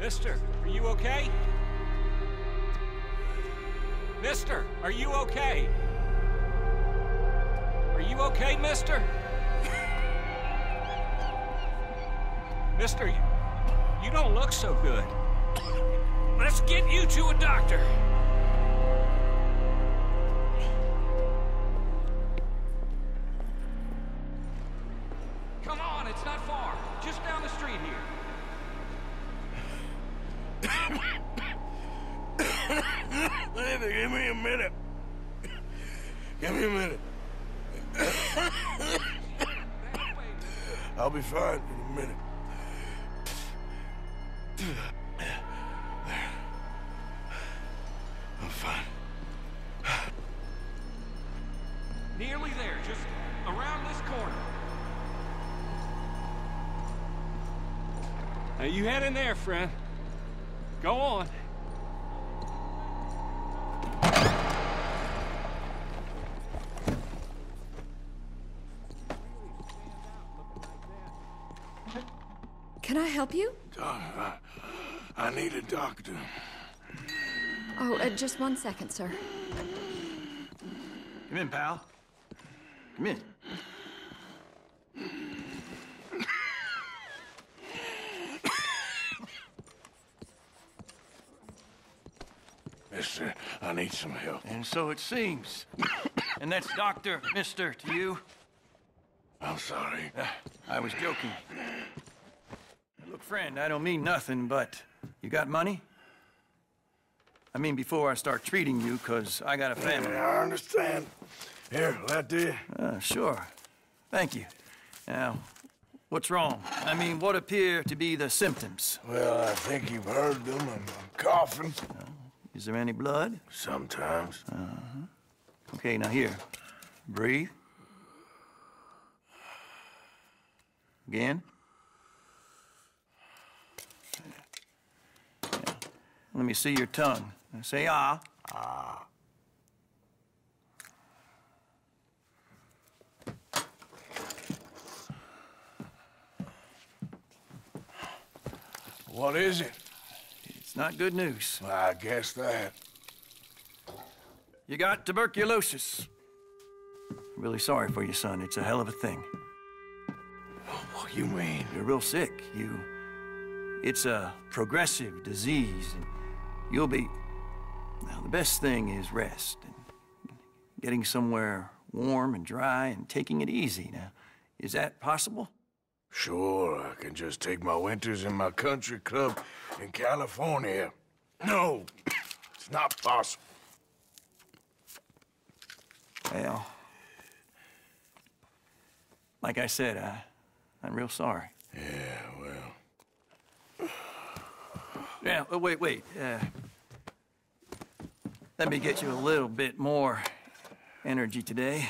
Mister, are you okay? Mister, are you okay? You okay, mister? mister, you, you don't look so good. Let's get you to a doctor. Come on, it's not far. Just down the street here. Give me a minute. Give me a minute. I'll be fine in a minute. I'm fine. Nearly there, just around this corner. Now you head in there, friend. Go on. Can I help you? Doc, I, I need a doctor. Oh, uh, just one second, sir. Come in, pal. Come in. Mister, I need some help. And so it seems. and that's Doctor, Mister to you. I'm sorry. Uh, I was joking. Look, friend, I don't mean nothing, but you got money? I mean, before I start treating you, because I got a family. I understand. Here, that do you? Uh, sure. Thank you. Now, what's wrong? I mean, what appear to be the symptoms? Well, I think you've heard them. I'm, I'm coughing. Is there any blood? Sometimes. Okay, now here. Breathe. Again. Let me see your tongue. Now Say ah. Ah. What is it? It's not good news. I guess that. You got tuberculosis. Really sorry for you, son. It's a hell of a thing. What you mean? You're real sick. You. It's a progressive disease, and you'll be. Now, the best thing is rest and getting somewhere warm and dry and taking it easy. Now, is that possible? Sure, I can just take my winters in my country club in California. No, it's not possible. Well, like I said, I, I'm real sorry. Yeah, well, Yeah, oh, wait, wait. Uh, let me get you a little bit more energy today.